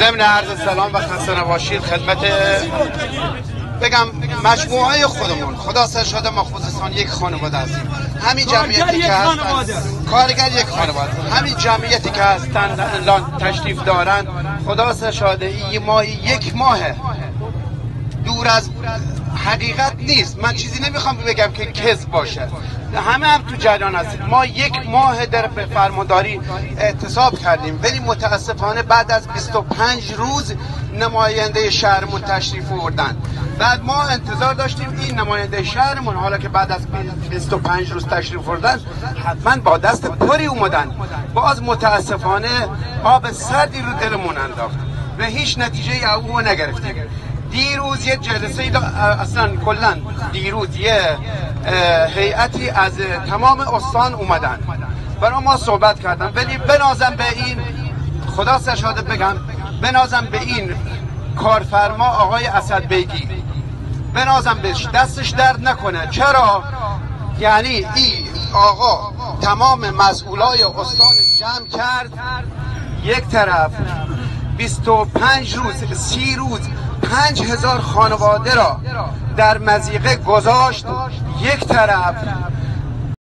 ضمن عرض سلام و خسته نباشید خدمت بگم مجموعه خودمون. خدا سرشاد ما خصوصا یک خانواده هستیم. همین جمعیتی که هستن. کارگر یک خانواده. همین جمعیتی که هستن الان تشریف دارن. خدا سرشاده این ماه یک ماه دور از حقیقت نیست. من چیزی نمی‌خوام بگم که کذب باشه. همه هم تو جریان هستیم ما یک ماه در فرمانداری اعتصاب کردیم ولی متاسفانه بعد از 25 روز نماینده شهرمون تشریف آوردن. بعد ما انتظار داشتیم این نماینده شهرمون حالا که بعد از 25 روز تشریف آوردن حتما با دست پری اومدن. باز متاسفانه آب سردی رو دلمون انداخت. و هیچ نتیجه او نگرفتیم. دیروز یه جلسه اصلا کلا دیروز یه هیئتی از تمام استان اومدن. برای ما صحبت کردن. ولی بنازم به این خدا سرشاده بگم بنازم به این کارفرما آقای اسد بیگی. بنازم بهش دستش درد نکنه. چرا؟ یعنی این آقا تمام مسئولای استان جمع کرد. یک طرف 25 روز سی روز پنج هزار خانواده را در مزیقه گذاشت یک طرف